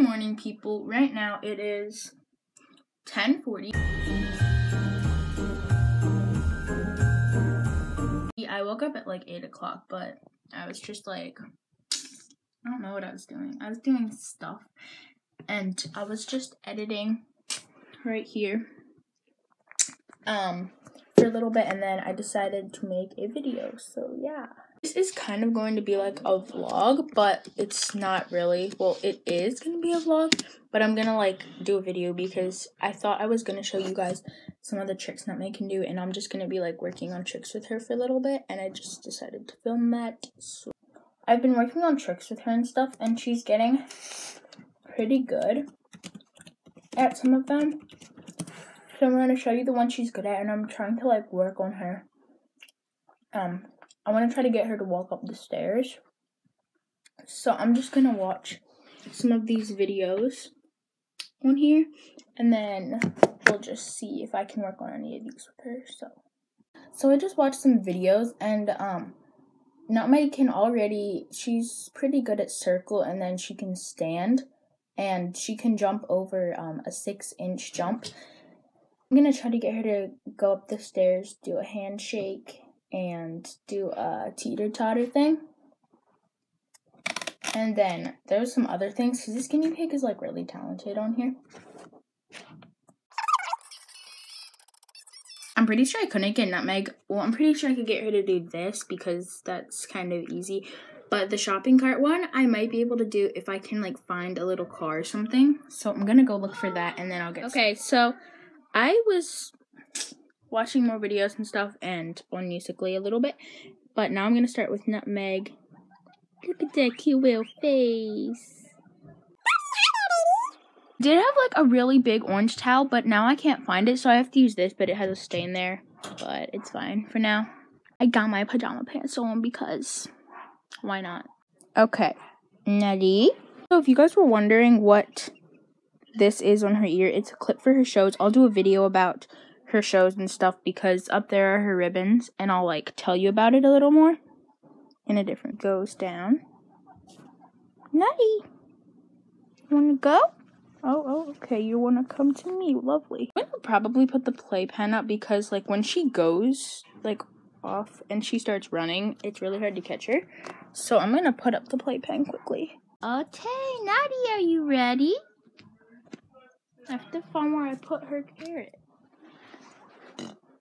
morning, people. Right now it is 10:40. I woke up at like 8 o'clock, but I was just like, I don't know what I was doing. I was doing stuff, and I was just editing right here, um, for a little bit, and then I decided to make a video. So yeah. This is kind of going to be like a vlog, but it's not really. Well, it is going to be a vlog, but I'm going to like do a video because I thought I was going to show you guys some of the tricks Nutmeg can do, and I'm just going to be like working on tricks with her for a little bit, and I just decided to film that. So I've been working on tricks with her and stuff, and she's getting pretty good at some of them. So I'm going to show you the one she's good at, and I'm trying to like work on her. Um, I want to try to get her to walk up the stairs. So I'm just going to watch some of these videos on here and then we'll just see if I can work on any of these with her. So so I just watched some videos and um Nutmeg can already she's pretty good at circle and then she can stand and she can jump over um, a six inch jump. I'm gonna try to get her to go up the stairs, do a handshake, and do a teeter totter thing. And then there's some other things because this guinea pig is like really talented on here. I'm pretty sure I couldn't get nutmeg. Well, I'm pretty sure I could get her to do this because that's kind of easy. But the shopping cart one, I might be able to do if I can like find a little car or something. So I'm gonna go look for that and then I'll get. Okay, so I was watching more videos and stuff and on Musical.ly a little bit. But now I'm going to start with Nutmeg. Look at that cute little face. Did have like a really big orange towel, but now I can't find it, so I have to use this, but it has a stain there. But it's fine for now. I got my pajama pants on because why not? Okay, Nutty. So if you guys were wondering what this is on her ear, it's a clip for her shows. I'll do a video about her shows and stuff because up there are her ribbons and I'll like tell you about it a little more in a different goes down. Nutty. You wanna go? Oh, oh, okay. You wanna come to me? Lovely. I'm gonna probably put the playpen up because like when she goes like off and she starts running, it's really hard to catch her. So I'm gonna put up the playpen quickly. Okay, Nutty, are you ready? I have to find where I put her carrot.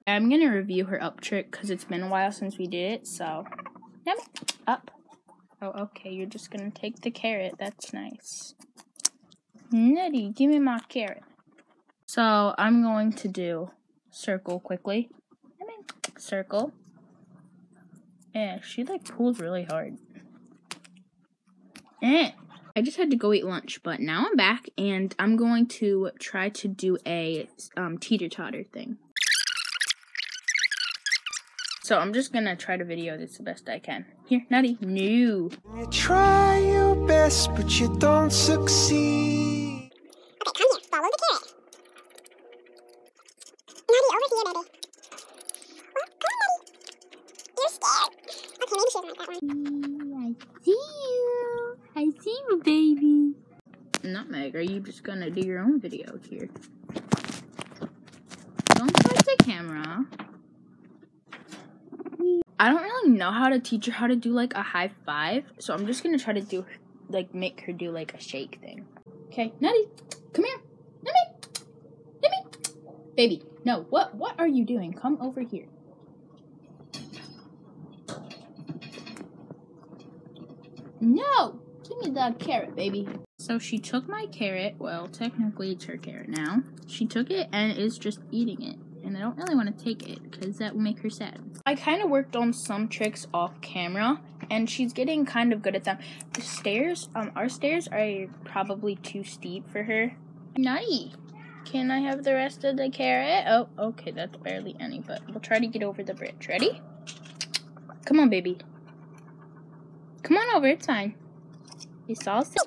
I'm gonna review her up trick because it's been a while since we did it. So, yep, up. Oh, okay. You're just gonna take the carrot. That's nice. Nutty, give me my carrot. So I'm going to do circle quickly. Circle. Yeah, she like pulls really hard. Eh. I just had to go eat lunch, but now I'm back and I'm going to try to do a um, teeter totter thing. So I'm just gonna try to video this the best I can. Here, Nutty. No. You try your best, but you don't succeed. Okay, come here. Follow the carrot. Nutty, over here, baby. Well, come on, Nutty. You're scared. Okay, maybe she doesn't like that one. I see you. I see you, baby. Nutmeg, are you just gonna do your own video here? Don't touch the camera. I don't really know how to teach her how to do like a high five, so I'm just gonna try to do like make her do like a shake thing. Okay, Nutty, come here, Nutty, Nutty, baby. No, what what are you doing? Come over here. No, give me that carrot, baby. So she took my carrot. Well, technically it's her carrot now. She took it and is just eating it and I don't really want to take it because that will make her sad. I kind of worked on some tricks off camera and she's getting kind of good at them. The stairs, um, our stairs are probably too steep for her. Nice. Can I have the rest of the carrot? Oh, okay, that's barely any, but we'll try to get over the bridge. Ready? Come on, baby. Come on over, it's fine. It's all set.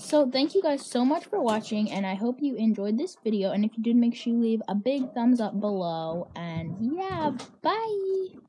So thank you guys so much for watching and I hope you enjoyed this video and if you did make sure you leave a big thumbs up below and yeah bye